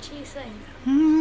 小さいんだ。うん。